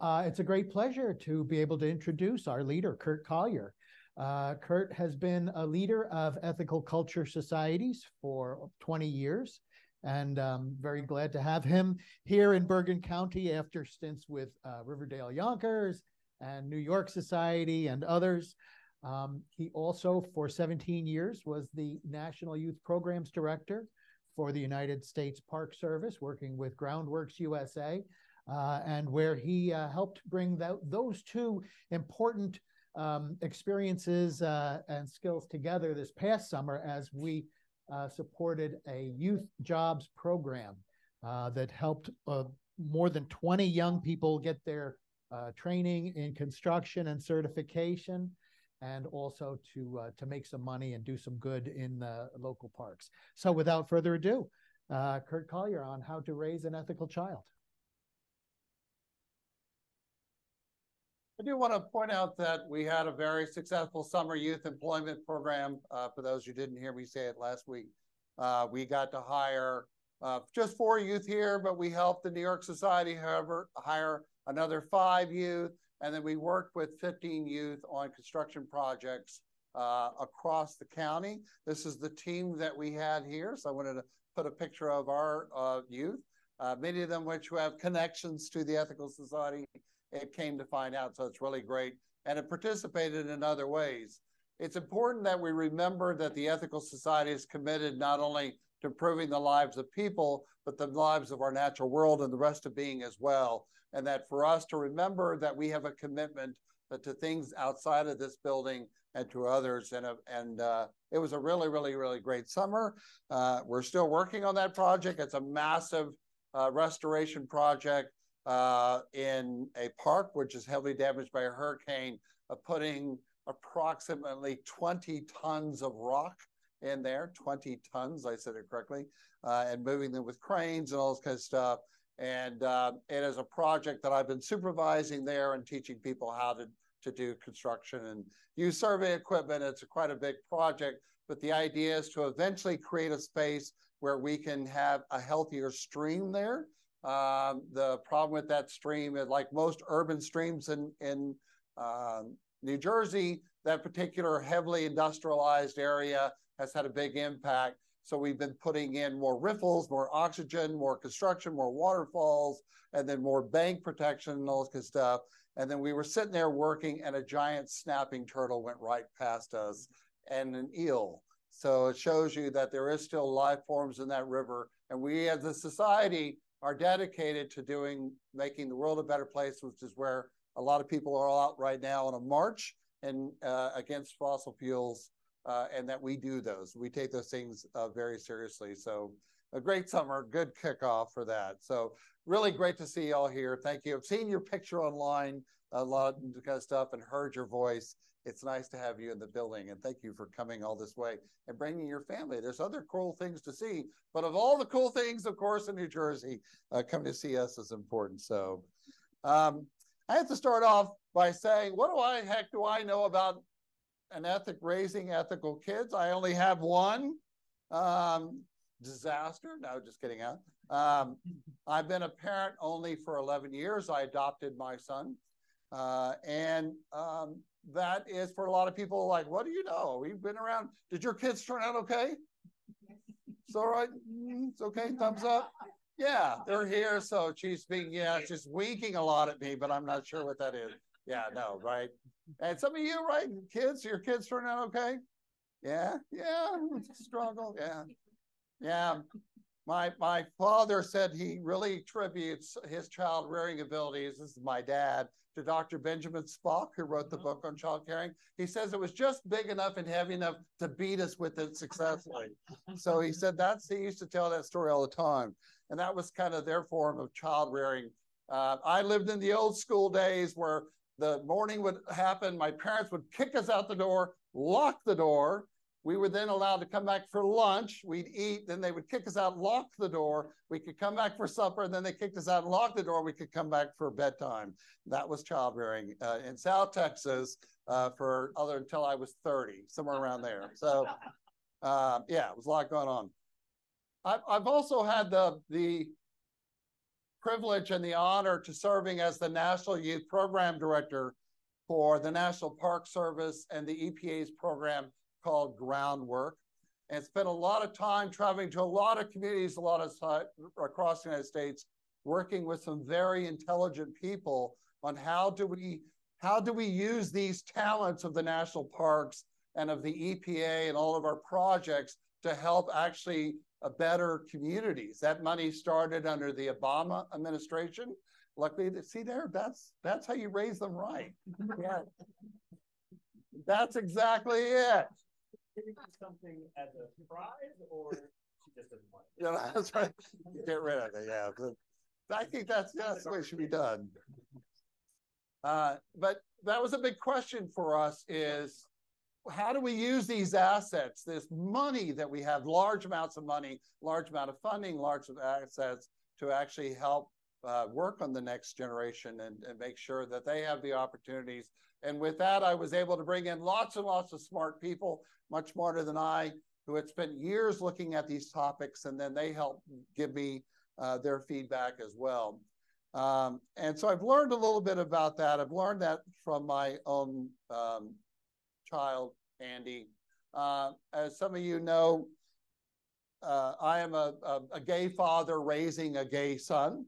uh, it's a great pleasure to be able to introduce our leader, Curt Collier. Uh, Curt has been a leader of ethical culture societies for 20 years, and um, very glad to have him here in Bergen County after stints with uh, Riverdale Yonkers and New York Society and others. Um, he also, for 17 years, was the National Youth Programs Director for the United States Park Service, working with Groundworks USA, uh, and where he uh, helped bring that, those two important um, experiences uh, and skills together this past summer as we uh, supported a youth jobs program uh, that helped more than 20 young people get their training in construction and certification and also to uh, to make some money and do some good in the local parks. So, without further ado, uh, Curt Collier on how to raise an ethical child. I do want to point out that we had a very successful summer youth employment program. Uh, for those who didn't hear me say it last week, uh, we got to hire uh, just four youth here, but we helped the New York Society, however, hire another five youth. And then we worked with 15 youth on construction projects uh, across the county. This is the team that we had here. So I wanted to put a picture of our uh, youth, uh, many of them which have connections to the Ethical Society. It came to find out, so it's really great. And it participated in other ways. It's important that we remember that the Ethical Society is committed not only to improving the lives of people, but the lives of our natural world and the rest of being as well and that for us to remember that we have a commitment to things outside of this building and to others. And, and uh, it was a really, really, really great summer. Uh, we're still working on that project. It's a massive uh, restoration project uh, in a park which is heavily damaged by a hurricane, putting approximately 20 tons of rock in there, 20 tons, I said it correctly, uh, and moving them with cranes and all this kind of stuff. And uh, it is a project that I've been supervising there and teaching people how to, to do construction and use survey equipment. It's a, quite a big project, but the idea is to eventually create a space where we can have a healthier stream there. Um, the problem with that stream is like most urban streams in, in um, New Jersey, that particular heavily industrialized area has had a big impact. So we've been putting in more riffles, more oxygen, more construction, more waterfalls, and then more bank protection and all this stuff. And then we were sitting there working, and a giant snapping turtle went right past us and an eel. So it shows you that there is still life forms in that river. And we as a society are dedicated to doing making the world a better place, which is where a lot of people are out right now on a march and uh, against fossil fuels uh, and that we do those. We take those things uh, very seriously. So a great summer, good kickoff for that. So really great to see y'all here. Thank you. I've seen your picture online, a lot of kind of stuff, and heard your voice. It's nice to have you in the building, and thank you for coming all this way and bringing your family. There's other cool things to see, but of all the cool things, of course, in New Jersey, uh, coming to see us is important. So um, I have to start off by saying, what do I heck do I know about an ethic raising ethical kids. I only have one. Um, disaster. No, just kidding out. Um, I've been a parent only for 11 years. I adopted my son. Uh, and um, that is for a lot of people like, what do you know? We've been around. Did your kids turn out okay? It's all right. Mm, it's okay. Thumbs up. Yeah, they're here. So she's being, yeah, she's winking a lot at me, but I'm not sure what that is. Yeah, no, right. And some of you, right, kids, your kids turn out okay? Yeah, yeah, struggle. Yeah, yeah. My my father said he really tributes his child rearing abilities. This is my dad to Dr. Benjamin Spock, who wrote the book on child caring. He says it was just big enough and heavy enough to beat us with it successfully. so he said that's he used to tell that story all the time, and that was kind of their form of child rearing. Uh, I lived in the old school days where the morning would happen. My parents would kick us out the door, lock the door. We were then allowed to come back for lunch. We'd eat, then they would kick us out, lock the door. We could come back for supper, and then they kicked us out and locked the door. We could come back for bedtime. That was child rearing uh, in South Texas uh, for other until I was 30, somewhere around there. So, uh, yeah, it was a lot going on. I've, I've also had the the privilege and the honor to serving as the National Youth Program Director for the National Park Service and the EPA's program called Groundwork. And spent a lot of time traveling to a lot of communities, a lot of across the United States, working with some very intelligent people on how do we how do we use these talents of the national parks and of the EPA and all of our projects to help actually a better communities. That money started under the Obama administration. Luckily, see there, that's that's how you raise them right. Yeah. That's exactly it. Something as a prize, or she just doesn't want it. Yeah, that's right. Get rid of it. Yeah, I think that's that's the way it should be done. Uh, but that was a big question for us: is how do we use these assets, this money that we have, large amounts of money, large amount of funding, large of assets, to actually help uh, work on the next generation and, and make sure that they have the opportunities. And with that, I was able to bring in lots and lots of smart people, much smarter than I, who had spent years looking at these topics, and then they helped give me uh, their feedback as well. Um, and so I've learned a little bit about that. I've learned that from my own um, child, Andy. Uh, as some of you know, uh, I am a, a, a, gay father raising a gay son.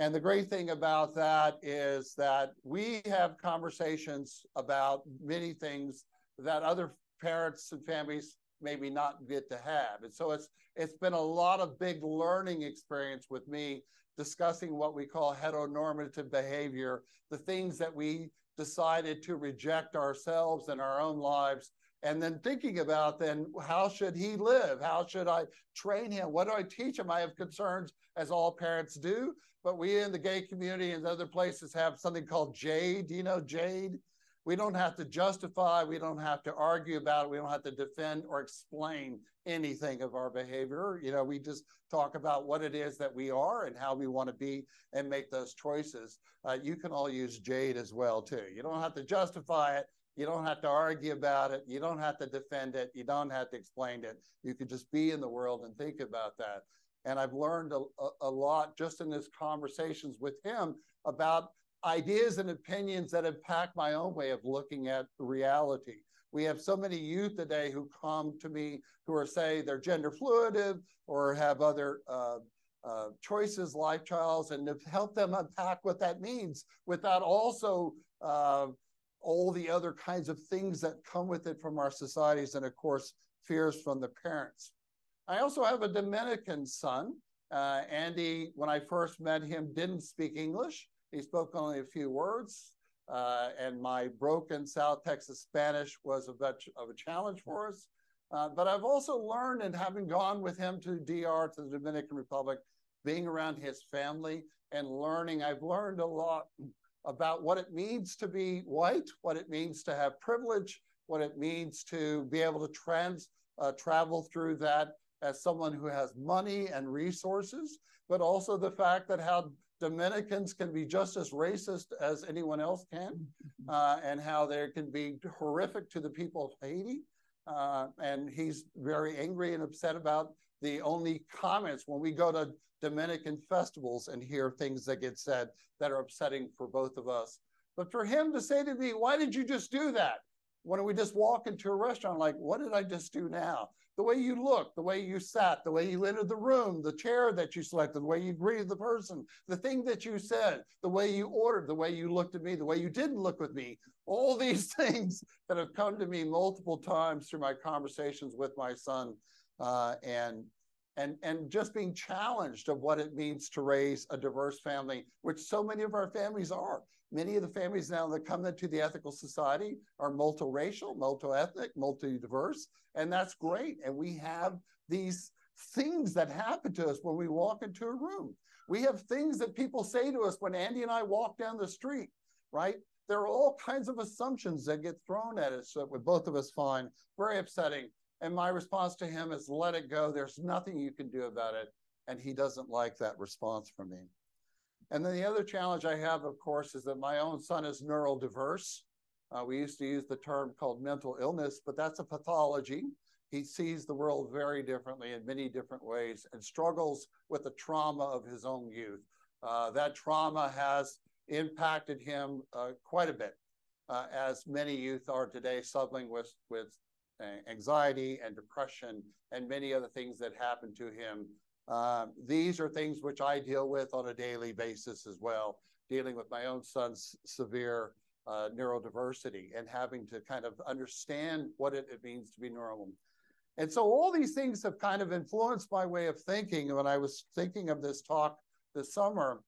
And the great thing about that is that we have conversations about many things that other parents and families maybe not get to have. And so it's it's been a lot of big learning experience with me discussing what we call heteronormative behavior, the things that we decided to reject ourselves in our own lives and then thinking about then how should he live? How should i train him? What do i teach him? I have concerns as all parents do but we in the gay community and other places have something called jade do you know jade? We don't have to justify we don't have to argue about it we don't have to defend or explain anything of our behavior. You know we just talk about what it is that we are and how we want to be and make those choices. Uh, you can all use jade as well too. You don't have to justify it you don't have to argue about it. You don't have to defend it. You don't have to explain it. You can just be in the world and think about that. And i've learned a, a lot just in this conversations with him about ideas and opinions that impact my own way of looking at reality. We have so many youth today who come to me who are say they're gender fluid or have other uh, uh, choices, and to help them unpack what that means without also uh, all the other kinds of things that come with it from our societies, and of course, fears from the parents. I also have a Dominican son. Uh, Andy, when I first met him, didn't speak English. He spoke only a few words, uh, and my broken South Texas Spanish was a bit of a challenge for us. Uh, but I've also learned, and having gone with him to DR, to the Dominican Republic, being around his family and learning, I've learned a lot about what it means to be white, what it means to have privilege, what it means to be able to trans uh, travel through that as someone who has money and resources, but also the fact that how Dominicans can be just as racist as anyone else can, uh, and how they can be horrific to the people of Haiti. Uh, and he's very angry and upset about the only comments when we go to Dominican festivals and hear things that get said that are upsetting for both of us. But for him to say to me, Why did you just do that? When we just walk into a restaurant, like, What did I just do now? the way you looked, the way you sat, the way you entered the room, the chair that you selected, the way you greeted the person, the thing that you said, the way you ordered, the way you looked at me, the way you didn't look with me, all these things that have come to me multiple times through my conversations with my son uh, and and and just being challenged of what it means to raise a diverse family, which so many of our families are. Many of the families now that come into the ethical society are multiracial, multi-ethnic, multi-diverse, and that's great. And we have these things that happen to us when we walk into a room. We have things that people say to us when Andy and I walk down the street, right? There are all kinds of assumptions that get thrown at us that we both of us find very upsetting. And my response to him is let it go. There's nothing you can do about it. And he doesn't like that response from me. And then the other challenge I have, of course, is that my own son is neurodiverse. Uh, we used to use the term called mental illness, but that's a pathology. He sees the world very differently in many different ways and struggles with the trauma of his own youth. Uh, that trauma has impacted him uh, quite a bit, uh, as many youth are today struggling with, with anxiety and depression and many other things that happen to him. Uh, these are things which I deal with on a daily basis as well, dealing with my own son's severe uh, neurodiversity and having to kind of understand what it, it means to be normal. And so all these things have kind of influenced my way of thinking. When I was thinking of this talk this summer,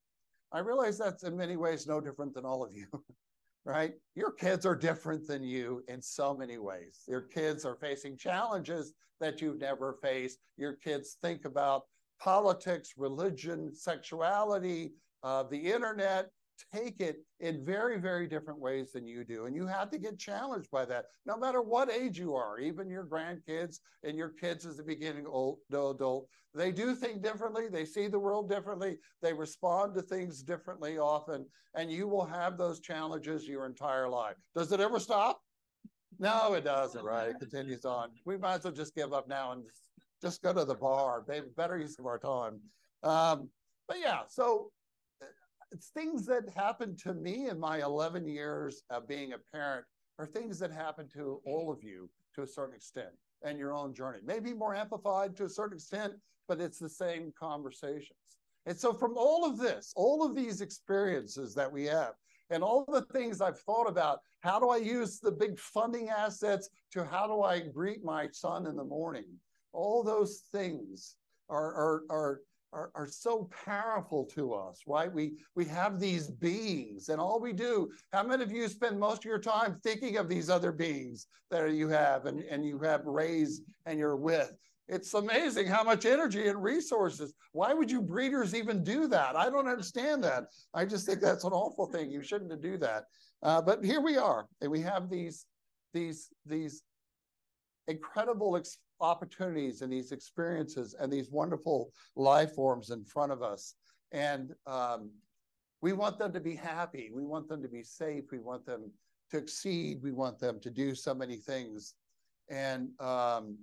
I realized that's in many ways no different than all of you, right? Your kids are different than you in so many ways. Your kids are facing challenges that you've never faced. Your kids think about politics, religion, sexuality, uh, the internet, take it in very, very different ways than you do. And you have to get challenged by that, no matter what age you are, even your grandkids and your kids as the beginning old adult. They do think differently, they see the world differently, they respond to things differently often, and you will have those challenges your entire life. Does it ever stop? No, it doesn't, right? It continues on. We might as well just give up now and just go to the bar. Maybe better use of our time. Um, but yeah, so it's things that happened to me in my 11 years of being a parent are things that happen to all of you to a certain extent and your own journey. Maybe more amplified to a certain extent, but it's the same conversations. And so, from all of this, all of these experiences that we have, and all the things I've thought about, how do I use the big funding assets to how do I greet my son in the morning? All those things are, are, are are, are so powerful to us, right? We we have these beings, and all we do, how many of you spend most of your time thinking of these other beings that you have and, and you have raised and you're with? It's amazing how much energy and resources. Why would you breeders even do that? I don't understand that. I just think that's an awful thing. You shouldn't do that. Uh, but here we are, and we have these these these incredible opportunities and these experiences and these wonderful life forms in front of us. And um, we want them to be happy. We want them to be safe. We want them to exceed. We want them to do so many things. And um,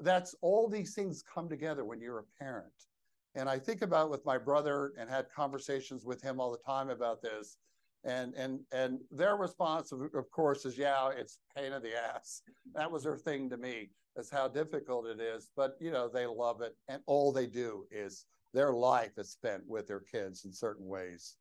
that's all these things come together when you're a parent. And I think about with my brother and had conversations with him all the time about this. And and and their response, of, of course, is yeah, it's pain in the ass. That was their thing to me as how difficult it is. But you know, they love it, and all they do is their life is spent with their kids in certain ways.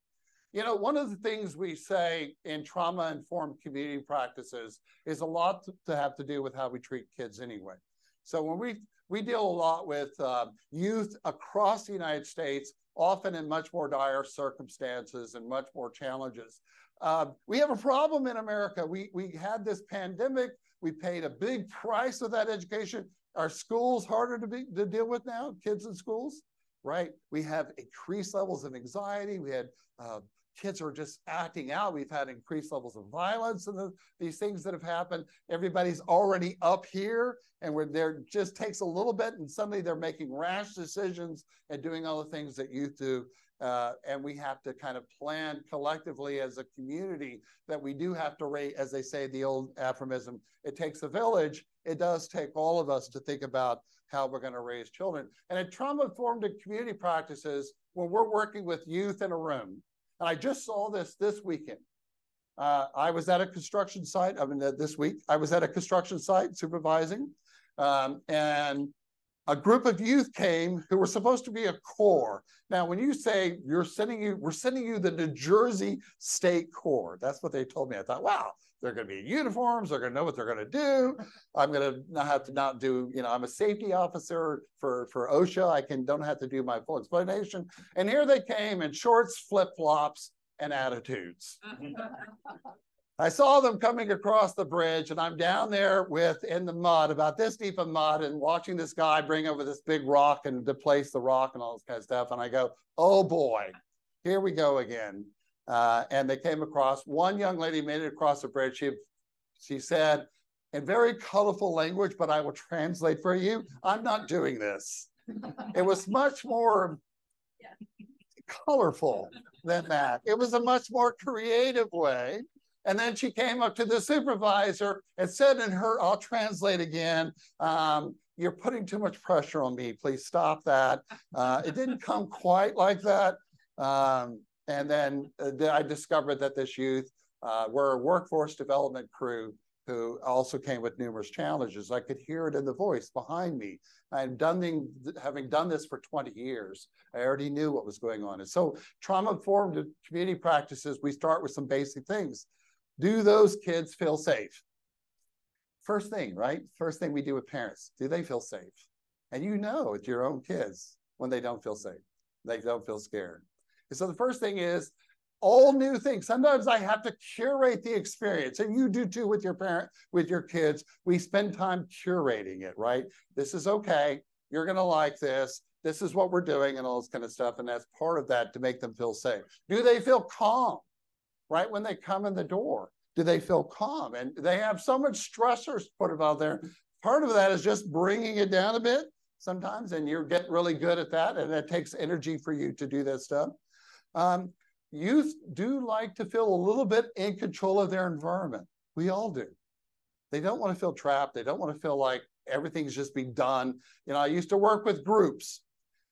You know, one of the things we say in trauma informed community practices is a lot to have to do with how we treat kids anyway. So when we we deal a lot with uh, youth across the United States, often in much more dire circumstances and much more challenges. Uh, we have a problem in America. We we had this pandemic we paid a big price of that education. Are schools harder to be to deal with now? Kids in schools, right? We have increased levels of anxiety. We had uh, kids are just acting out. We've had increased levels of violence and the, these things that have happened. Everybody's already up here, and we're there. Just takes a little bit, and suddenly they're making rash decisions and doing all the things that youth do. Uh, and we have to kind of plan collectively as a community that we do have to rate, as they say, the old aphorism, it takes a village. It does take all of us to think about how we're going to raise children. And in trauma-informed community practices, when we're working with youth in a room, and I just saw this this weekend. Uh, I was at a construction site. I mean, uh, this week I was at a construction site supervising, um, and a group of youth came who were supposed to be a core. Now, when you say you're sending you, we're sending you the New Jersey State Corps. That's what they told me. I thought, wow, they're going to be in uniforms. They're going to know what they're going to do. I'm going to not have to not do, you know, I'm a safety officer for for OSHA. I can don't have to do my full explanation. And here they came in shorts, flip flops, and attitudes. I saw them coming across the bridge, and I'm down there with in the mud, about this deep of mud, and watching this guy bring over this big rock and deplace the rock and all this kind of stuff. And I go, oh boy, here we go again. Uh, and they came across one young lady made it across the bridge. She she said in very colorful language, but I will translate for you. I'm not doing this. It was much more yeah. colorful than that. It was a much more creative way. And then she came up to the supervisor and said in her, I'll translate again, um, you're putting too much pressure on me. Please stop that. Uh, it didn't come quite like that. Um, and then uh, I discovered that this youth uh, were a workforce development crew who also came with numerous challenges. I could hear it in the voice behind me. I'm done having done this for 20 years, I already knew what was going on. And so trauma-informed community practices, we start with some basic things. Do those kids feel safe? First thing, right? First thing we do with parents, do they feel safe? And you know it's your own kids when they don't feel safe. They don't feel scared. And so the first thing is all new things. Sometimes I have to curate the experience, and you do too with your parent, with your kids. We spend time curating it, right? This is okay. You're gonna like this. This is what we're doing, and all this kind of stuff. And that's part of that to make them feel safe. Do they feel calm, right when they come in the door? Do they feel calm? And they have so much stressors put out there. Part of that is just bringing it down a bit sometimes, and you get really good at that, and it takes energy for you to do that stuff. Um, youth do like to feel a little bit in control of their environment. We all do. They don't want to feel trapped. They don't want to feel like everything's just being done. You know, I used to work with groups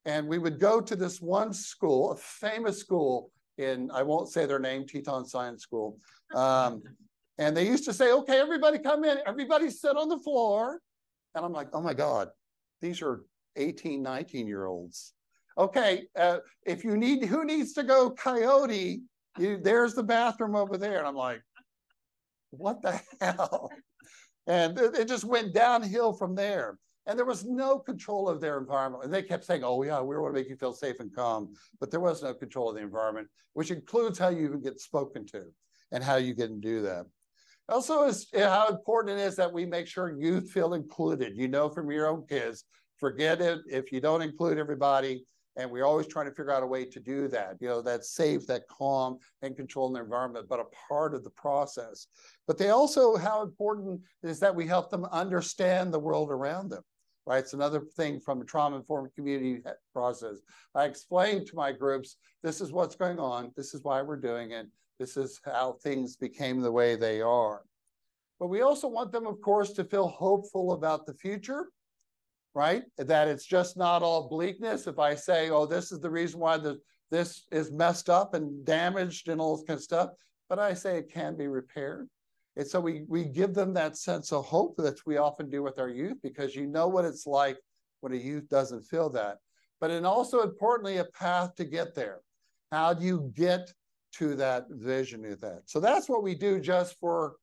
and we would go to this one school, a famous school in, I won't say their name, Teton Science School. Um, and they used to say, okay, everybody come in, everybody sit on the floor. And I'm like, oh my God, these are 18, 19 year olds okay, uh, if you need, who needs to go coyote? You, there's the bathroom over there. And I'm like, what the hell? And it, it just went downhill from there. And there was no control of their environment. And they kept saying, oh, yeah, we want to make you feel safe and calm. But there was no control of the environment, which includes how you even get spoken to and how you can do that. Also, is eh, how important it is that we make sure youth feel included. You know from your own kids, forget it if you don't include everybody and we're always trying to figure out a way to do that, you know, that safe, that calm and controlling the environment, but a part of the process. But they also, how important is that we help them understand the world around them, right? It's another thing from a trauma-informed community process. I explain to my groups, this is what's going on, this is why we're doing it, this is how things became the way they are. But we also want them, of course, to feel hopeful about the future right? That it's just not all bleakness. If I say, oh, this is the reason why the, this is messed up and damaged and all this kind of stuff, but I say it can be repaired. And so we, we give them that sense of hope that we often do with our youth because you know what it's like when a youth doesn't feel that. But and also importantly, a path to get there. How do you get to that vision of that? So that's what we do just for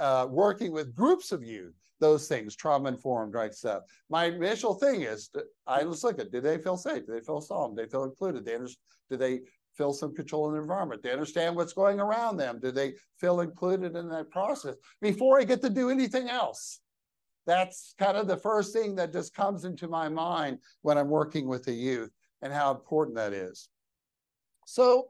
uh, working with groups of youth those things, trauma informed, right stuff. My initial thing is, I just look at, do they feel safe? Do they feel calm? Do they feel included? They do they feel some control in the environment? They understand what's going around them? Do they feel included in that process before I get to do anything else? That's kind of the first thing that just comes into my mind when I'm working with the youth and how important that is. So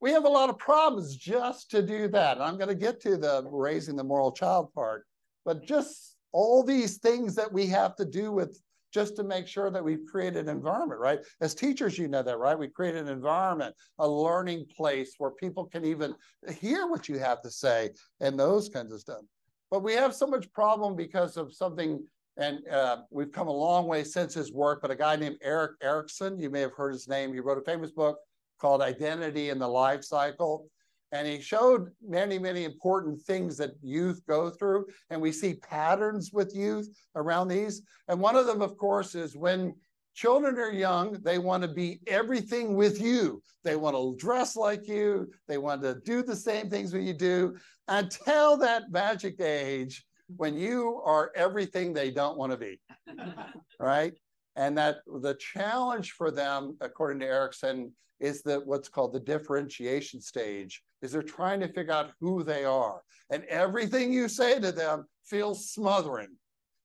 we have a lot of problems just to do that. And I'm going to get to the raising the moral child part, but just all these things that we have to do with just to make sure that we've created an environment, right? As teachers, you know that, right? We create an environment, a learning place where people can even hear what you have to say and those kinds of stuff. But we have so much problem because of something, and uh, we've come a long way since his work, but a guy named Erik Erikson, you may have heard his name, he wrote a famous book called Identity in the Life Cycle. And he showed many, many important things that youth go through. And we see patterns with youth around these. And one of them, of course, is when children are young, they want to be everything with you. They want to dress like you. They want to do the same things that you do until that magic age when you are everything they don't want to be. right? And that the challenge for them, according to Erikson, is that what's called the differentiation stage, is they're trying to figure out who they are. And everything you say to them feels smothering,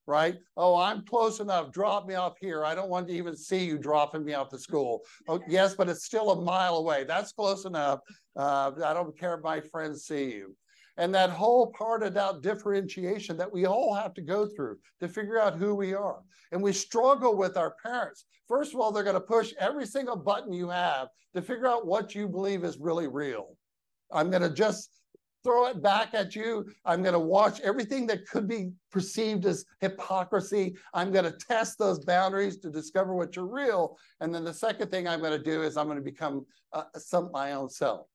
right? Oh, I'm close enough. Drop me off here. I don't want to even see you dropping me off to school. Oh, yes, but it's still a mile away. That's close enough. Uh, I don't care if my friends see you. And that whole part about differentiation that we all have to go through to figure out who we are. And we struggle with our parents. First of all, they're going to push every single button you have to figure out what you believe is really real. I'm going to just throw it back at you. I'm going to watch everything that could be perceived as hypocrisy. I'm going to test those boundaries to discover what you're real. And then the second thing I'm going to do is I'm going to become uh, some my own self.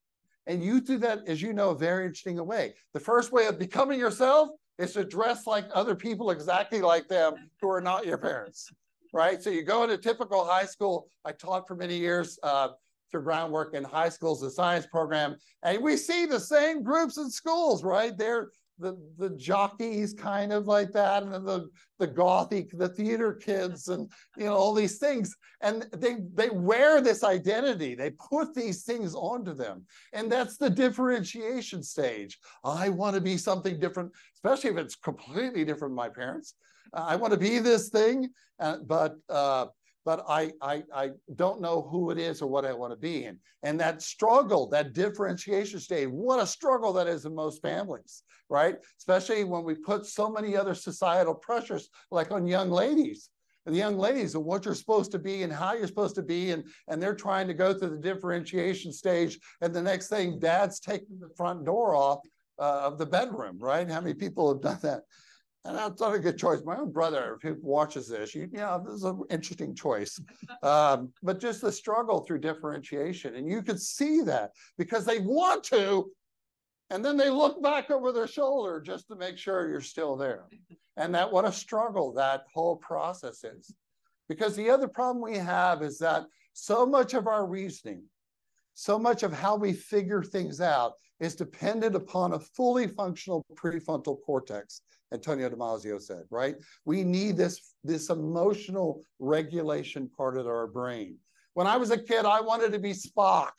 And you do that, as you know, a very interesting way. The first way of becoming yourself is to dress like other people exactly like them who are not your parents, right? So you go into typical high school. I taught for many years. Uh, groundwork in high schools, the science program, and we see the same groups in schools, right? They're the the jockeys kind of like that, and then the the gothic, the theater kids, and you know all these things, and they they wear this identity. They put these things onto them, and that's the differentiation stage. I want to be something different, especially if it's completely different from my parents. I want to be this thing, uh, but uh, but I, I, I don't know who it is or what I want to be in. And that struggle, that differentiation stage, what a struggle that is in most families, right? Especially when we put so many other societal pressures, like on young ladies. And the young ladies and what you're supposed to be and how you're supposed to be, and, and they're trying to go through the differentiation stage. And the next thing, dad's taking the front door off uh, of the bedroom, right? How many people have done that? And that's not a good choice. My own brother, if he watches this, you, yeah, this is an interesting choice. Um, but just the struggle through differentiation, and you could see that because they want to, and then they look back over their shoulder just to make sure you're still there. And that what a struggle that whole process is. Because the other problem we have is that so much of our reasoning, so much of how we figure things out is dependent upon a fully functional prefrontal cortex Antonio Damasio said, right? We need this, this emotional regulation part of our brain. When I was a kid, I wanted to be Spock.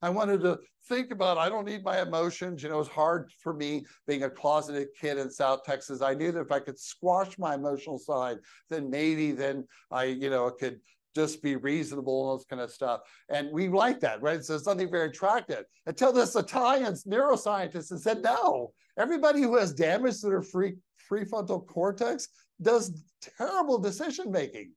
I wanted to think about, I don't need my emotions. You know, it was hard for me being a closeted kid in South Texas. I knew that if I could squash my emotional side, then maybe then I, you know, could just be reasonable and those kind of stuff. And we like that, right? So it's something very attractive until this Italian neuroscientist said, no, everybody who has damage to their free prefrontal cortex does terrible decision making.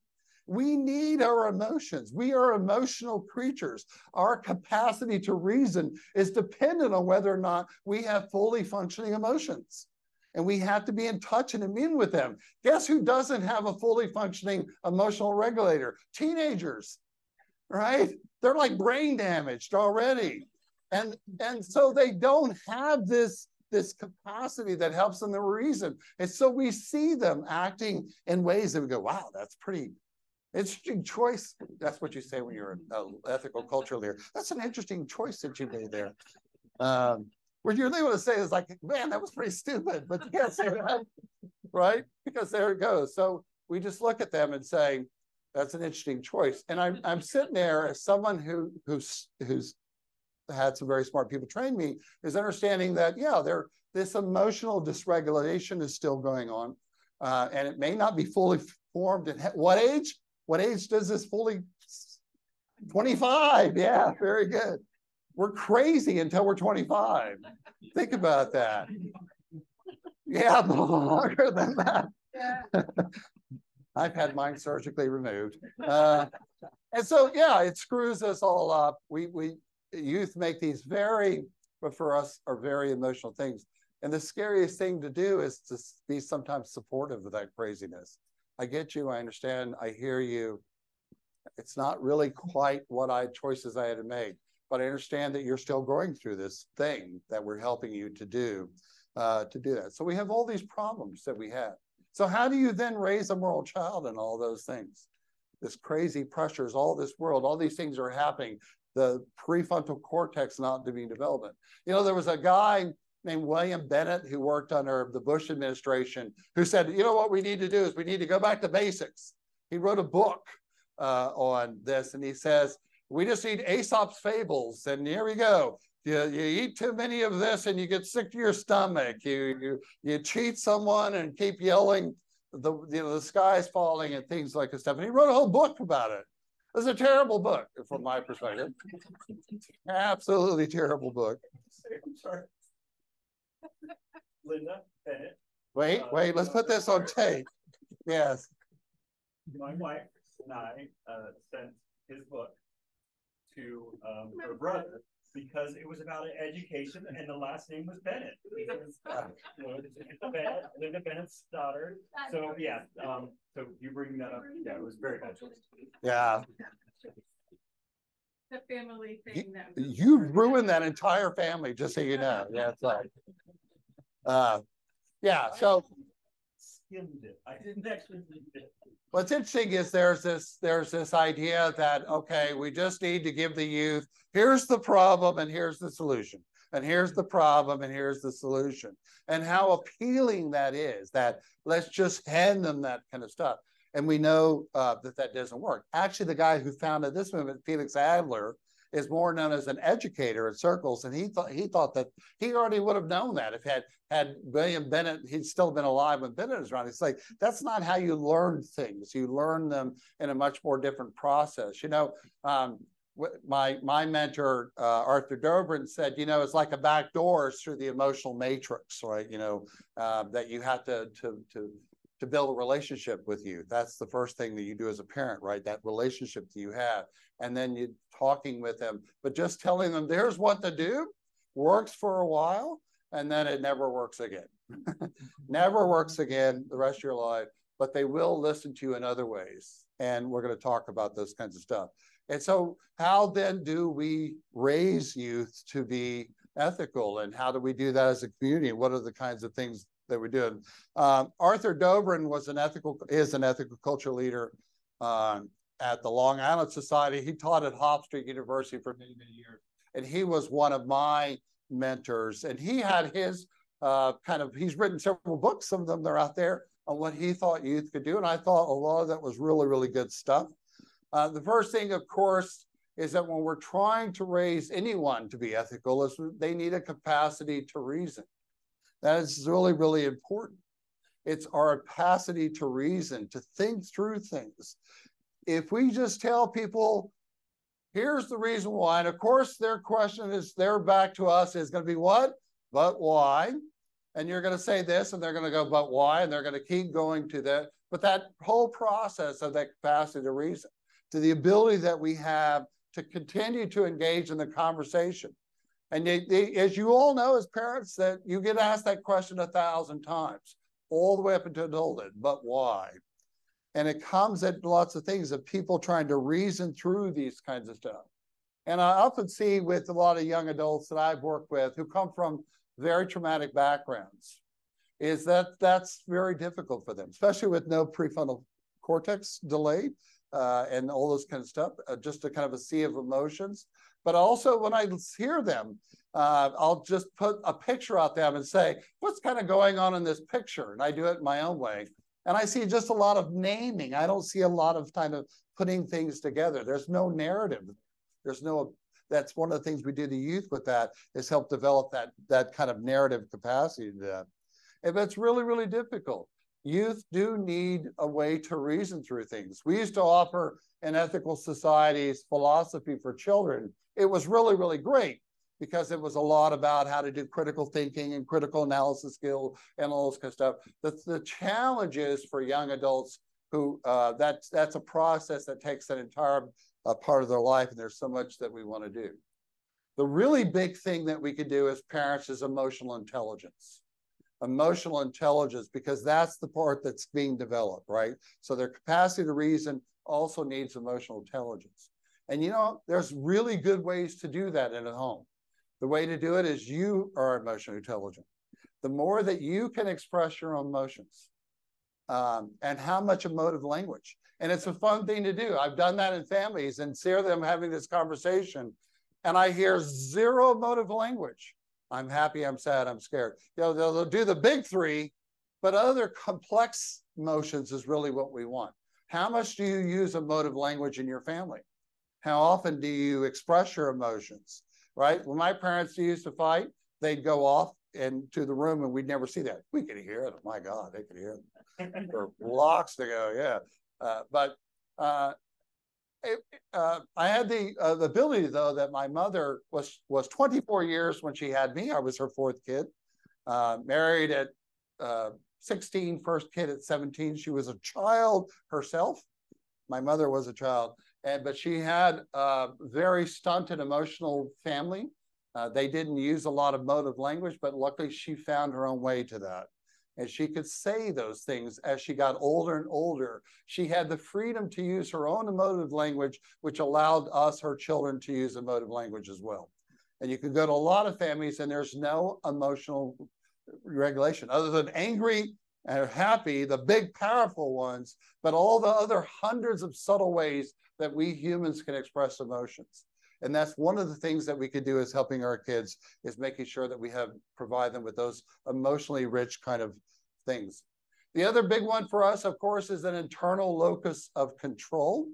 We need our emotions. We are emotional creatures. Our capacity to reason is dependent on whether or not we have fully functioning emotions. And we have to be in touch and immune with them. Guess who doesn't have a fully functioning emotional regulator? Teenagers, right? They're like brain damaged already. And, and so they don't have this this capacity that helps them to reason. And so we see them acting in ways that we go, wow, that's pretty interesting choice. That's what you say when you're an ethical cultural leader. That's an interesting choice that you made there. Um, what you're able to say is like, man, that was pretty stupid, but that, right? Because there it goes. So we just look at them and say, that's an interesting choice. And I'm I'm sitting there as someone who who's who's had some very smart people train me is understanding that yeah there this emotional dysregulation is still going on uh, and it may not be fully formed at what age what age does this fully 25 yeah very good we're crazy until we're 25 think about that yeah longer than that I've had mine surgically removed. Uh, and so, yeah, it screws us all up. We, we, youth make these very, but for us, are very emotional things. And the scariest thing to do is to be sometimes supportive of that craziness. I get you. I understand. I hear you. It's not really quite what I choices I had to make, but I understand that you're still going through this thing that we're helping you to do, uh, to do that. So we have all these problems that we have. So how do you then raise a moral child and all those things? This crazy pressures, all this world, all these things are happening the prefrontal cortex not being developed. You know, there was a guy named William Bennett who worked under the Bush administration who said, you know what we need to do is we need to go back to basics. He wrote a book uh, on this and he says, we just need Aesop's fables. And here we go. You, you eat too many of this and you get sick to your stomach. You, you, you cheat someone and keep yelling the, you know, the sky's falling and things like that stuff. And he wrote a whole book about it. It's a terrible book from my perspective. Absolutely terrible book. Sorry. Linda Bennett. Wait, wait, let's put this on tape. Yes. My wife and I uh, sent his book to um, her brother because it was about education and the last name was Bennett. Because, Bennett, Linda Bennett's daughter. So yeah, um, so you bring that up, yeah, it was very much. Yeah, The family thing that. you ruined that entire family, just so you know. Yeah, it's like, uh, yeah, so Skimmed it. I didn't actually read it. What's interesting is there's this, there's this idea that, okay, we just need to give the youth, here's the problem and here's the solution. And here's the problem and here's the solution. And how appealing that is, that let's just hand them that kind of stuff. And we know uh, that that doesn't work. Actually, the guy who founded this movement, Felix Adler, is more known as an educator in circles, and he thought he thought that he already would have known that if had had William Bennett, he'd still been alive when Bennett was around. It's like that's not how you learn things. You learn them in a much more different process. You know, um, my my mentor uh, Arthur Dobrin said, you know, it's like a back door through the emotional matrix, right? You know, uh, that you have to to to to build a relationship with you. That's the first thing that you do as a parent, right? That relationship that you have. And then you're talking with them, but just telling them there's what to do works for a while and then it never works again. never works again the rest of your life, but they will listen to you in other ways. And we're going to talk about those kinds of stuff. And so, how then do we raise youth to be ethical? And how do we do that as a community? What are the kinds of things that we do? Um, Arthur Dobrin was an ethical is an ethical culture leader um, at the Long Island Society. He taught at Hofstra University for many many years, and he was one of my mentors. And he had his uh, kind of he's written several books. Some of them they're out there on what he thought youth could do, and I thought a lot of that was really really good stuff. Uh, the first thing, of course, is that when we're trying to raise anyone to be ethical, is they need a capacity to reason. That is really, really important. It's our capacity to reason, to think through things. If we just tell people, here's the reason why, and of course, their question is, they're back to us is going to be what? But why? And you're going to say this, and they're going to go, but why? And they're going to keep going to that. But that whole process of that capacity to reason to the ability that we have to continue to engage in the conversation. And they, they, as you all know as parents, that you get asked that question a thousand times, all the way up into adulthood, but why? And it comes at lots of things of people trying to reason through these kinds of stuff. And I often see with a lot of young adults that I've worked with who come from very traumatic backgrounds, is that that's very difficult for them, especially with no prefrontal cortex delayed uh, and all this kind of stuff, uh, just a kind of a sea of emotions. But also when I hear them, uh, I'll just put a picture out there and say, what's kind of going on in this picture? And I do it my own way. And I see just a lot of naming. I don't see a lot of kind of putting things together. There's no narrative. There's no, that's one of the things we do to youth with that is help develop that, that kind of narrative capacity that. And it's really, really difficult youth do need a way to reason through things. We used to offer in ethical societies philosophy for children. It was really, really great because it was a lot about how to do critical thinking and critical analysis skill and all this kind of stuff. The, the challenge is for young adults who uh, that's that's a process that takes an entire uh, part of their life, and there's so much that we want to do. The really big thing that we can do as parents is emotional intelligence emotional intelligence because that's the part that's being developed, right? So their capacity to reason also needs emotional intelligence. And you know, there's really good ways to do that in a home. The way to do it is you are emotionally intelligent. The more that you can express your own emotions um, and how much emotive language. And it's a fun thing to do. I've done that in families and see them having this conversation, and I hear zero emotive language. I'm happy, I'm sad, I'm scared. You know, they'll, they'll do the big three, but other complex emotions is really what we want. How much do you use emotive language in your family? How often do you express your emotions? Right? When my parents used to fight, they'd go off into the room and we'd never see that. We could hear it. Oh my God, they could hear it for blocks to go. Yeah. Uh, but uh, uh, I had the, uh, the ability though that my mother was was 24 years when she had me. I was her fourth kid. Uh, married at uh, 16, first kid at 17. She was a child herself. My mother was a child, and but she had a very stunted emotional family. Uh, they didn't use a lot of motive language, but luckily she found her own way to that. And she could say those things as she got older and older. She had the freedom to use her own emotive language, which allowed us, her children, to use emotive language as well. And you can go to a lot of families and there's no emotional regulation other than angry and happy, the big, powerful ones, but all the other hundreds of subtle ways that we humans can express emotions. And that's one of the things that we could do is helping our kids is making sure that we have provide them with those emotionally rich kind of things. The other big one for us, of course, is an internal locus of control.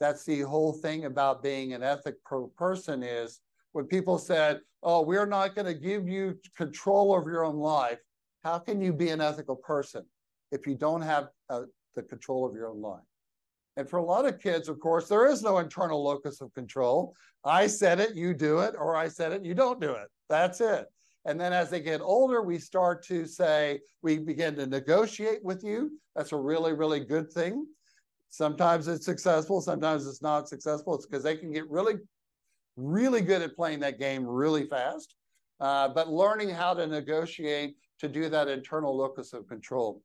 That's the whole thing about being an ethic pro person is when people said, oh, we're not going to give you control over your own life. How can you be an ethical person if you don't have uh, the control of your own life? And for a lot of kids, of course, there is no internal locus of control. I said it, you do it, or I said it, you don't do it. That's it. And then as they get older, we start to say, we begin to negotiate with you. That's a really, really good thing. Sometimes it's successful, sometimes it's not successful. It's because they can get really, really good at playing that game really fast. Uh, but learning how to negotiate to do that internal locus of control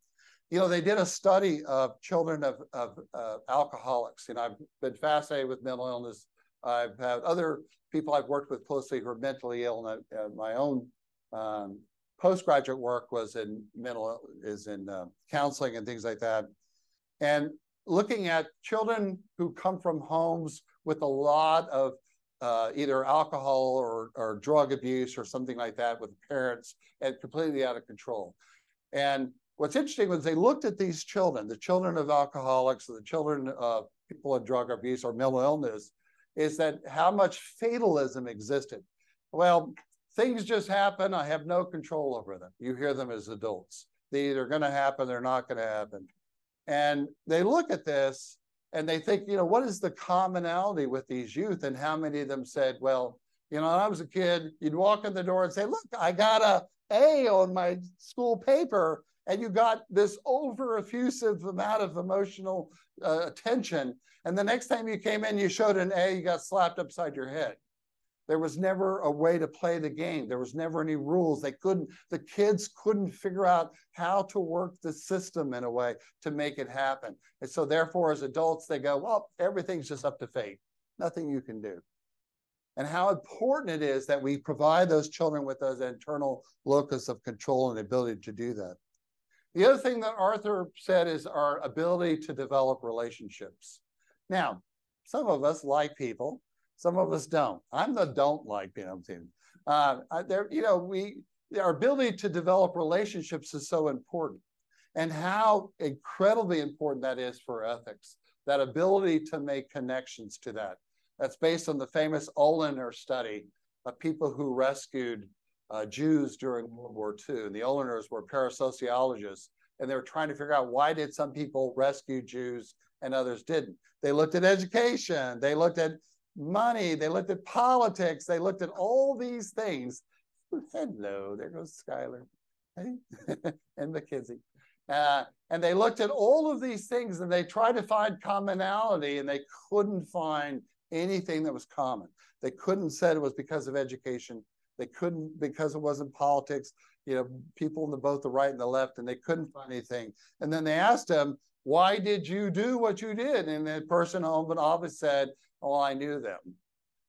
you know, they did a study of children of, of uh, alcoholics. You know, I've been fascinated with mental illness. I've had other people I've worked with closely who are mentally ill, and uh, my own um, postgraduate work was in mental is in uh, counseling and things like that. And looking at children who come from homes with a lot of uh, either alcohol or, or drug abuse or something like that with parents and completely out of control. And what's interesting was they looked at these children, the children of alcoholics, the children of people in drug abuse or mental illness, is that how much fatalism existed. Well, things just happen. I have no control over them. You hear them as adults. They're either going to happen, they're not going to happen. And they look at this and they think, you know, what is the commonality with these youth? And how many of them said, well, you know, when I was a kid, you'd walk in the door and say, look, I got a A on my school paper and you got this over effusive amount of emotional uh, attention. And the next time you came in, you showed an A, you got slapped upside your head. There was never a way to play the game. There was never any rules. They couldn't, the kids couldn't figure out how to work the system in a way to make it happen. And so, therefore, as adults, they go, well, everything's just up to fate. Nothing you can do. And how important it is that we provide those children with those internal locus of control and ability to do that. The other thing that Arthur said is our ability to develop relationships. Now, some of us like people, some of us don't. I'm the don't like people. Uh, there, you know, we our ability to develop relationships is so important, and how incredibly important that is for ethics. That ability to make connections to that. That's based on the famous Oliner study of people who rescued uh, Jews during World War II. And the Oliners were parasociologists, and they were trying to figure out why did some people rescue Jews and others didn't. They looked at education, they looked at money, they looked at politics, they looked at all these things. Hello, there goes Skylar hey? and McKinsey. Uh, and they looked at all of these things and they tried to find commonality and they couldn't find anything that was common. They couldn't say it was because of education they couldn't because it wasn't politics. You know, people in the both the right and the left, and they couldn't find anything. And then they asked him, "Why did you do what you did?" And the person home and office said, "Oh, I knew them,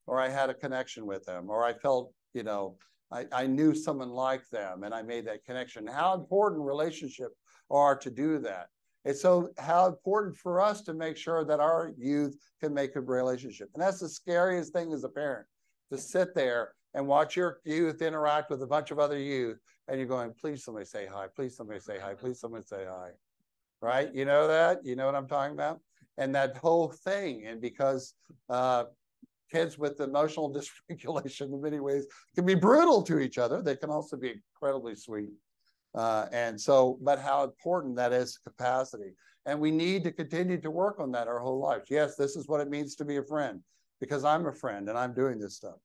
or I had a connection with them, or I felt, you know, I, I knew someone like them, and I made that connection." How important relationships are to do that. And so, how important for us to make sure that our youth can make a relationship. And that's the scariest thing as a parent to sit there and watch your youth interact with a bunch of other youth and you're going please somebody say hi please somebody say hi please somebody say hi right you know that you know what i'm talking about and that whole thing. And because uh, kids with emotional dysregulation in many ways can be brutal to each other they can also be incredibly sweet. Uh, and so but how important that is capacity. And we need to continue to work on that our whole lives. Yes this is what it means to be a friend because i'm a friend and i'm doing this stuff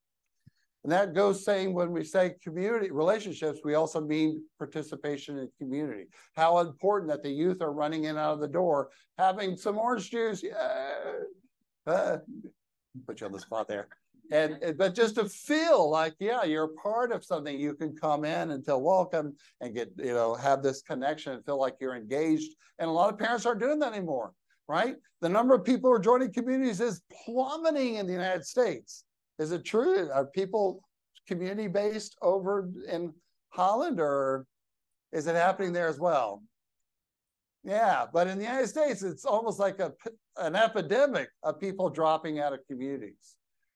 and that goes saying when we say community relationships, we also mean participation in community. How important that the youth are running in out of the door, having some orange juice. Yeah. Uh, put you on the spot there. And, but just to feel like, yeah, you're part of something, you can come in and feel welcome and get, you know, have this connection and feel like you're engaged. And a lot of parents aren't doing that anymore, right? The number of people who are joining communities is plummeting in the United States. Is it true? Are people community based over in Holland or is it happening there as well? Yeah, but in the United States, it's almost like a an epidemic of people dropping out of communities.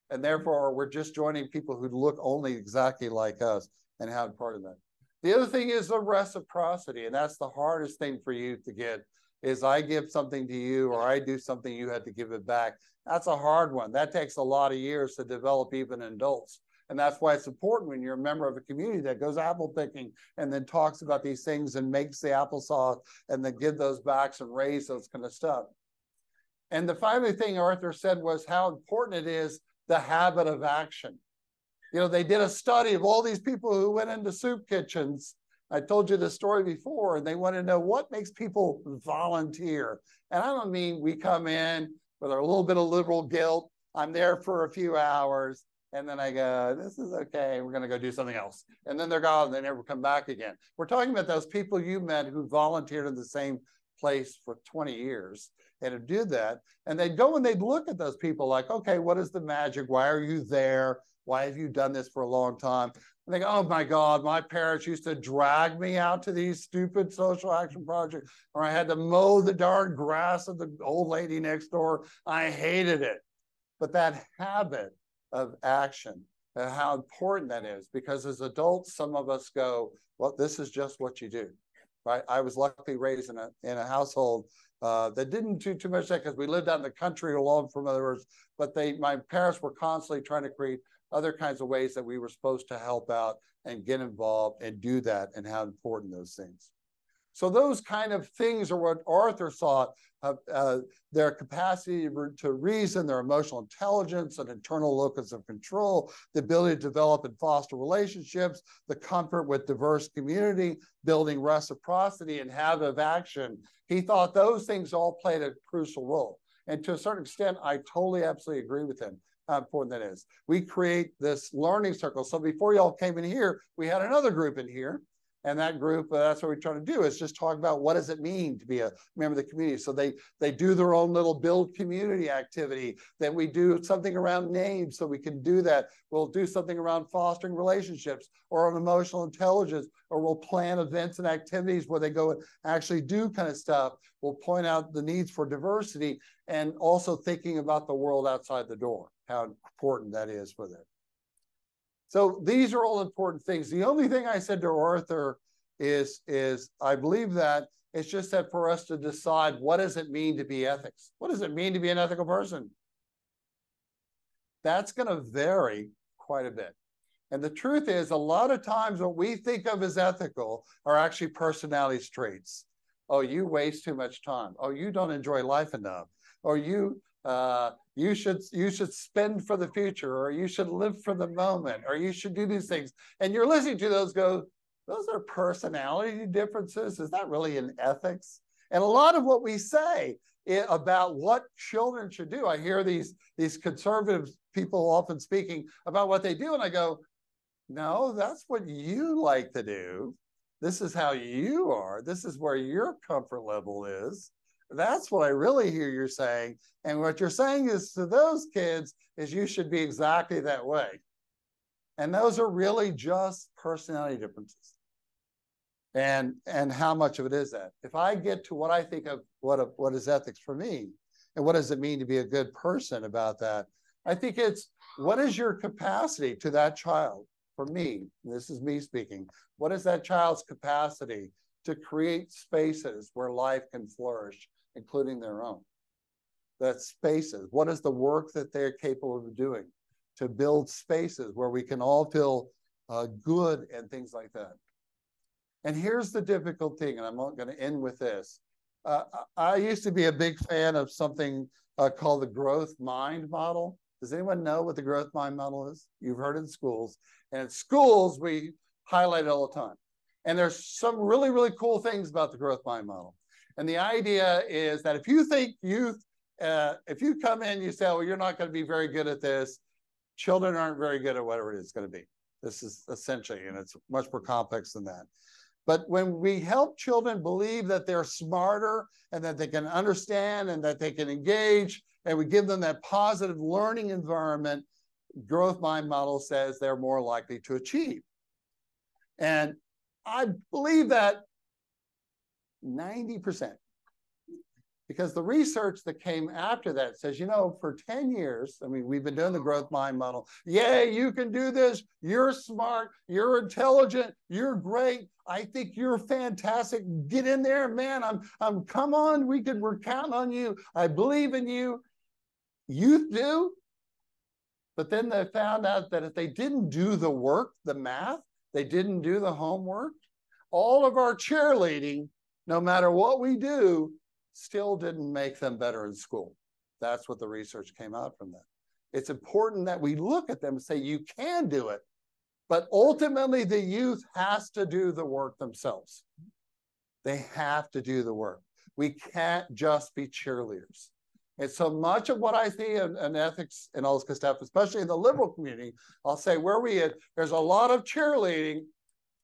And therefore, we're just joining people who look only exactly like us and have part of that. The other thing is the reciprocity, and that's the hardest thing for you to get is I give something to you or I do something, you had to give it back. That's a hard one. That takes a lot of years to develop even in adults. And that's why it's important when you're a member of a community that goes apple picking and then talks about these things and makes the applesauce and then give those backs and raise those kind of stuff. And the final thing Arthur said was how important it is the habit of action. You know, they did a study of all these people who went into soup kitchens. I told you the story before, and they want to know what makes people volunteer. And I don't mean we come in with a little bit of liberal guilt. I'm there for a few hours and then I go, this is okay. We're going to go do something else. And then they're gone. And they never come back again. We're talking about those people you met who volunteered in the same place for 20 years and who did that. And they'd go and they'd look at those people like, okay, what is the magic? Why are you there? Why have you done this for a long time? They go, oh my God, my parents used to drag me out to these stupid social action projects, or I had to mow the darn grass of the old lady next door. I hated it. But that habit of action and how important that is because as adults some of us go well this is just what you do right i was luckily raised in a in a household uh, that didn't do too much that because we lived out in the country alone from others but they my parents were constantly trying to create other kinds of ways that we were supposed to help out and get involved and do that and how important those things so those kind of things are what Arthur saw, uh, uh, their capacity to reason, their emotional intelligence, an internal locus of control, the ability to develop and foster relationships, the comfort with diverse community, building reciprocity and habit of action. He thought those things all played a crucial role. And to a certain extent, I totally, absolutely agree with him how important that is. We create this learning circle. So before y'all came in here, we had another group in here. And that group uh, that's what we try to do is just talk about what does it mean to be a member of the community. So they they do their own little build community activity. Then we do something around names so we can do that. We'll do something around fostering relationships or on emotional intelligence or we'll plan events and activities where they go and actually do kind of stuff. We'll point out the needs for diversity and also thinking about the world outside the door how important that is for them so these are all important things. The only thing I said to Arthur is, is I believe that it's just that for us to decide what does it mean to be ethics? What does it mean to be an ethical person? That's going to vary quite a bit. And the truth is, a lot of times what we think of as ethical are actually personality traits. Oh, you waste too much time. Oh, you don't enjoy life enough. Or you uh, you should you should spend for the future or you should live for the moment or you should do these things. And you're listening to those go those are personality differences? Is that really an ethics? And a lot of what we say about what children should do i hear these these conservative people often speaking about what they do and i go no that's what you like to do. This is how you are. This is where your comfort level is that's what I really hear you're saying. And what you're saying is to those kids is you should be exactly that way. And those are really just personality differences. And and how much of it is that? If I get to what I think of what a, what is ethics for me, and what does it mean to be a good person about that? I think it's what is your capacity to that child? For me, this is me speaking. What is that child's capacity to create spaces where life can flourish including their own. That spaces, what is the work that they're capable of doing to build spaces where we can all feel uh, good and things like that. And here's the difficult thing, and I'm not going to end with this. Uh, I used to be a big fan of something uh, called the growth mind model. Does anyone know what the growth mind model is? You've heard it in schools. And in schools, we highlight it all the time. And there's some really, really cool things about the growth mind model. And the idea is that if you think youth, uh, if you come in, you say, well, you're not going to be very good at this, children aren't very good at whatever it is going to be. This is essentially, and it's much more complex than that. But when we help children believe that they're smarter and that they can understand and that they can engage, and we give them that positive learning environment, growth mind model says they're more likely to achieve. And I believe that 90% because the research that came after that says, you know, for 10 years, I mean, we've been doing the growth mind model. Yay, you can do this. You're smart. You're intelligent. You're great. I think you're fantastic. Get in there, man. I'm, I'm, come on. We could, we're counting on you. I believe in you. Youth do. But then they found out that if they didn't do the work, the math, they didn't do the homework, all of our cheerleading, no matter what we do, still didn't make them better in school. That's what the research came out from that. It's important that we look at them and say, you can do it. But ultimately, the youth has to do the work themselves. They have to do the work. We can't just be cheerleaders. And so much of what I see in, in ethics and all this kind of stuff, especially in the liberal community, I'll say where we at, there's a lot of cheerleading,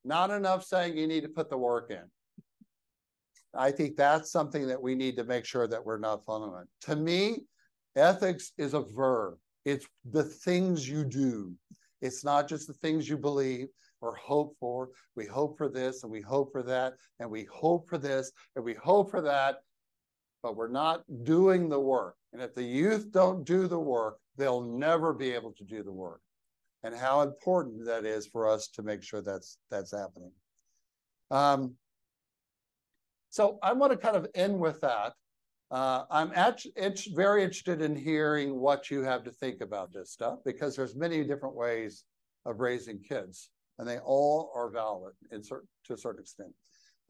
not enough saying you need to put the work in. I think that's something that we need to make sure that we're not following. To me, ethics is a verb. It's the things you do. It's not just the things you believe or hope for. We hope for this and we hope for that and we hope for this and we hope for that, but we're not doing the work. And if the youth don't do the work, they'll never be able to do the work. And how important that is for us to make sure that's that's happening. Um, so I want to kind of end with that. Uh, I'm actually it's very interested in hearing what you have to think about this stuff because there's many different ways of raising kids, and they all are valid in certain to a certain extent.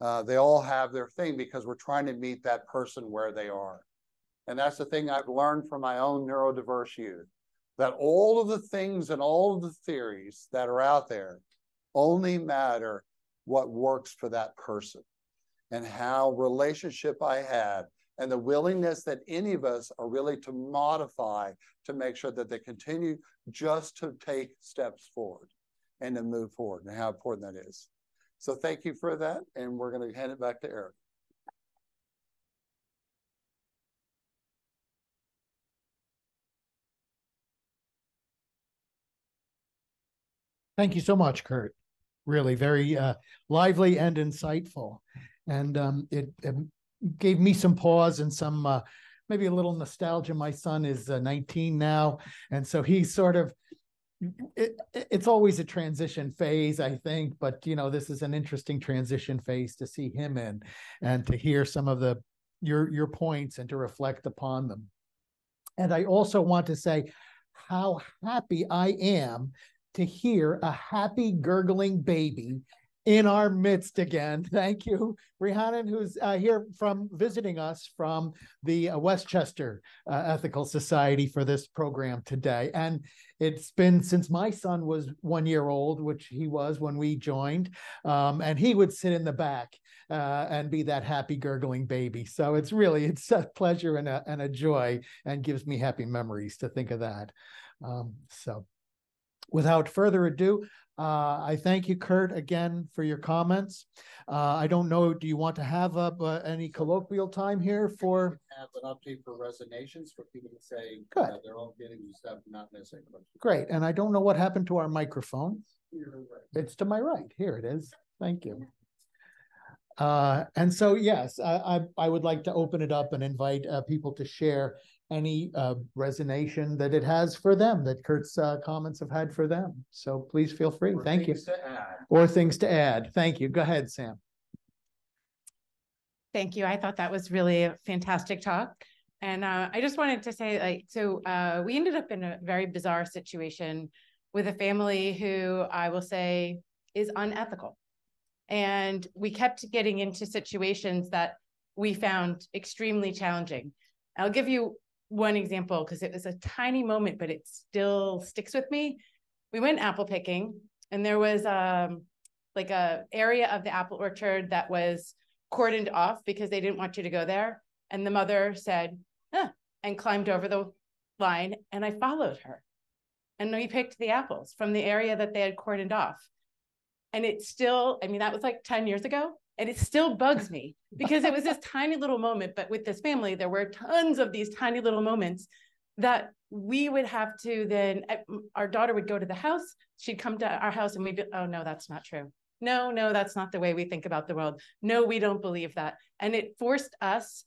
Uh, they all have their thing because we're trying to meet that person where they are, and that's the thing I've learned from my own neurodiverse youth that all of the things and all of the theories that are out there only matter what works for that person and how relationship I had and the willingness that any of us are really to modify to make sure that they continue just to take steps forward and to move forward and how important that is. So thank you for that. And we're going to hand it back to Eric. Thank you so much, Curt. Really very uh, lively and insightful and um, it, it, gave me some pause and some uh, maybe a little nostalgia. My son is uh, 19 now, and so he's sort of. It, it's always a transition phase, I think, but you know this is an interesting transition phase to see him in, and to hear some of the your your points and to reflect upon them. And I also want to say how happy I am to hear a happy gurgling baby in our midst again. Thank you, Rhiannon, who's uh, here from visiting us from the uh, Westchester uh, Ethical Society for this program today. And it's been since my son was one year old, which he was when we joined, um, and he would sit in the back uh, and be that happy gurgling baby. So it's really it's a pleasure and a, and a joy, and gives me happy memories to think of that. Um, so without further ado, uh, I thank you, Curt, again for your comments. Uh, I don't know, do you want to have uh, any colloquial time here for? Have an update for resignations for people to say Good. they're all getting stuff, not missing. Great, and I don't know what happened to our microphone. It's to my right. Here it is. Thank you. Uh, and so, yes, I, I, I would like to open it up and invite uh, people to share any uh, resonation that it has for them, that Curt's uh, comments have had for them. So please feel free. Or Thank you. things to add. Or things to add. Thank you. Go ahead, Sam. Thank you. I thought that was really a fantastic talk. And uh, I just wanted to say, like, so uh, we ended up in a very bizarre situation with a family who I will say is unethical. And we kept getting into situations that we found extremely challenging. I'll give you one example because it was a tiny moment, but it still sticks with me. We went apple picking, and there was um like a area of the apple orchard that was cordoned off because they didn't want you to go there. And the mother said, and climbed over the line, and I followed her. and we picked the apples from the area that they had cordoned off. And it still, I mean, that was like 10 years ago. And it still bugs me because it was this tiny little moment. But with this family, there were tons of these tiny little moments that we would have to then, uh, our daughter would go to the house. She'd come to our house and we'd be, oh, no, that's not true. No, no, that's not the way we think about the world. No, we don't believe that. And it forced us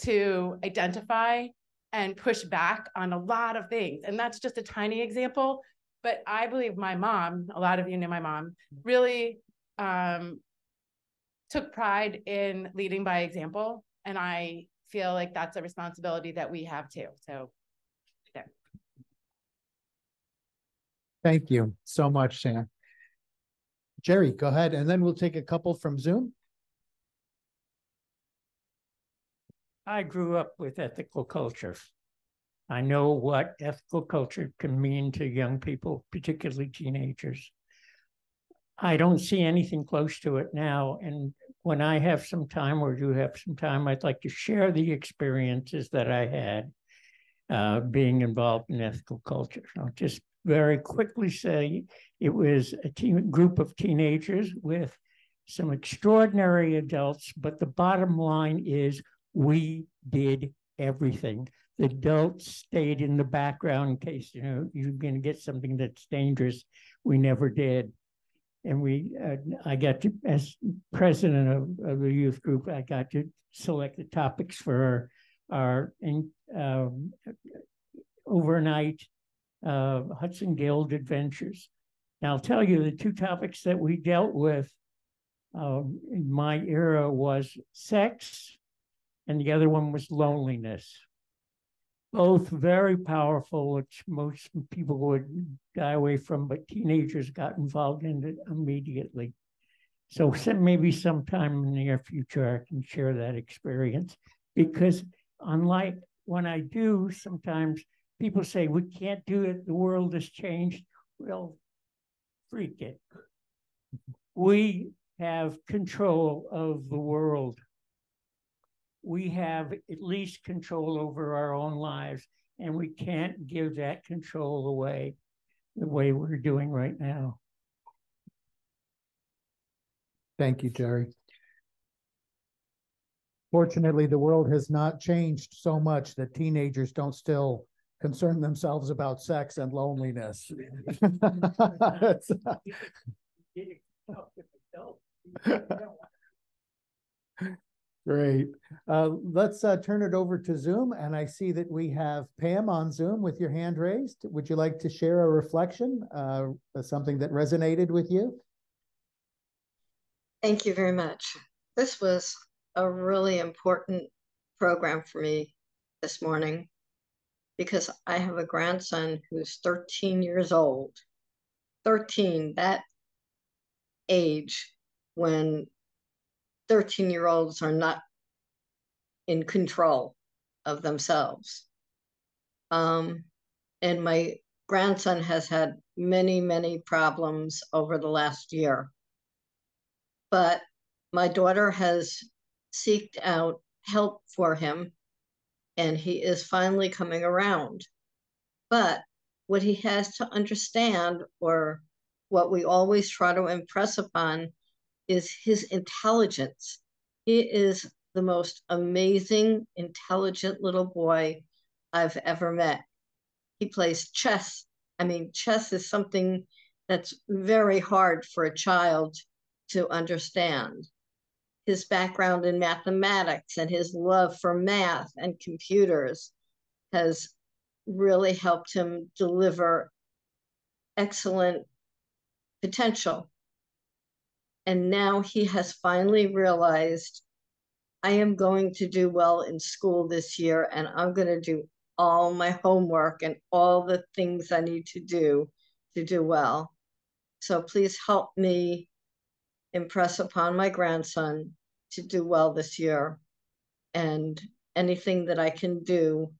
to identify and push back on a lot of things. And that's just a tiny example. But I believe my mom, a lot of you know my mom, really um, took pride in leading by example. And I feel like that's a responsibility that we have too. So there. Thank you so much, Sam. Jerry, go ahead, and then we'll take a couple from Zoom. I grew up with ethical culture. I know what ethical culture can mean to young people, particularly teenagers. I don't see anything close to it now. And when I have some time or you have some time, I'd like to share the experiences that I had uh, being involved in ethical culture. I'll just very quickly say it was a group of teenagers with some extraordinary adults, but the bottom line is we did everything. The adults stayed in the background in case you know you're going to get something that's dangerous. We never did, and we uh, I got to as president of, of, the youth group. I got to select the topics for our, our in, um, overnight uh, Hudson Guild adventures. Now I'll tell you the two topics that we dealt with uh, in my era was sex and the other one was loneliness. Both very powerful, which most people would die away from, but teenagers got involved in it immediately. So maybe sometime in the near future, I can share that experience because unlike when I do, sometimes people say, we can't do it. The world has changed. Well, freak it. We have control of the world we have at least control over our own lives, and we can't give that control away the way we're doing right now. Thank you, Jerry. Fortunately, the world has not changed so much that teenagers don't still concern themselves about sex and loneliness. Great. Uh, let's uh, turn it over to Zoom. And I see that we have Pam on Zoom with your hand raised. Would you like to share a reflection, uh, something that resonated with you? Thank you very much. This was a really important program for me this morning because I have a grandson who's 13 years old. 13, that age when 13 year olds are not in control of themselves. Um, and my grandson has had many, many problems over the last year. But my daughter has seeked out help for him, and he is finally coming around. But what he has to understand, or what we always try to impress upon, is his intelligence. He is the most amazing, intelligent little boy I've ever met. He plays chess. I mean, chess is something that's very hard for a child to understand. His background in mathematics and his love for math and computers has really helped him deliver excellent potential and now he has finally realized I am going to do well in school this year and I'm going to do all my homework and all the things I need to do to do well. So please help me impress upon my grandson to do well this year and anything that I can do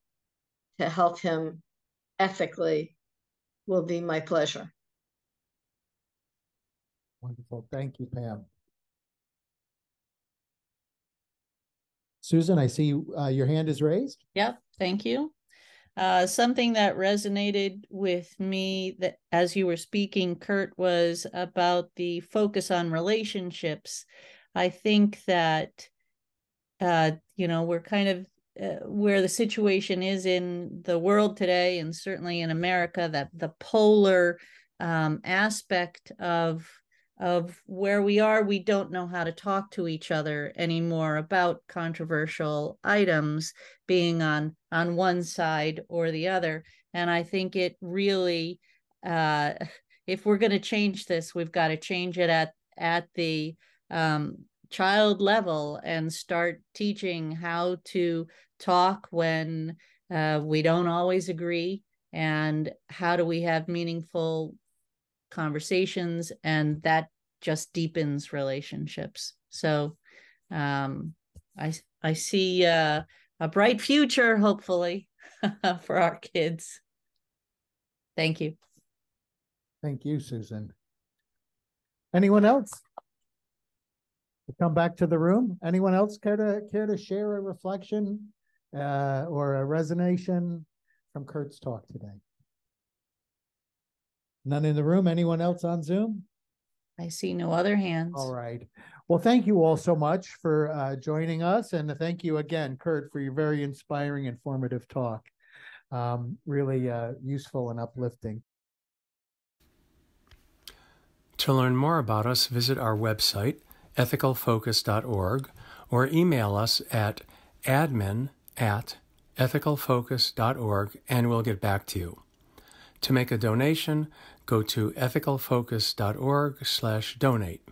to help him ethically will be my pleasure. Wonderful. Thank you, Pam. Susan, I see uh, your hand is raised. Yep, thank you. Uh, something that resonated with me that as you were speaking, Curt, was about the focus on relationships. I think that, uh, you know, we're kind of uh, where the situation is in the world today, and certainly in America, that the polar um, aspect of of where we are, we don't know how to talk to each other anymore about controversial items being on on one side or the other. And I think it really, uh, if we're going to change this, we've got to change it at at the um, child level and start teaching how to talk when uh, we don't always agree and how do we have meaningful conversations and that just deepens relationships so um i i see uh, a bright future hopefully for our kids thank you Thank you, Susan. Anyone else? Come back to the room. Anyone else care to care to share a reflection uh, or a resonation from Curt's talk today? None in the room. Anyone else on Zoom? i see no other hands All right. Well, thank you all so much for uh, joining us, and thank you again, Curt, for your very inspiring, informative talk. Um, really uh, useful and uplifting. To learn more about us, visit our website, ethicalfocus.org, or email us at admin at ethicalfocus.org and we'll get back to you. To make a donation, go to ethicalfocus.org/donate.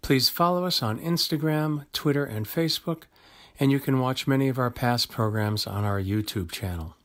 Please follow us on Instagram, Twitter, and Facebook, and you can watch many of our past programs on our YouTube channel.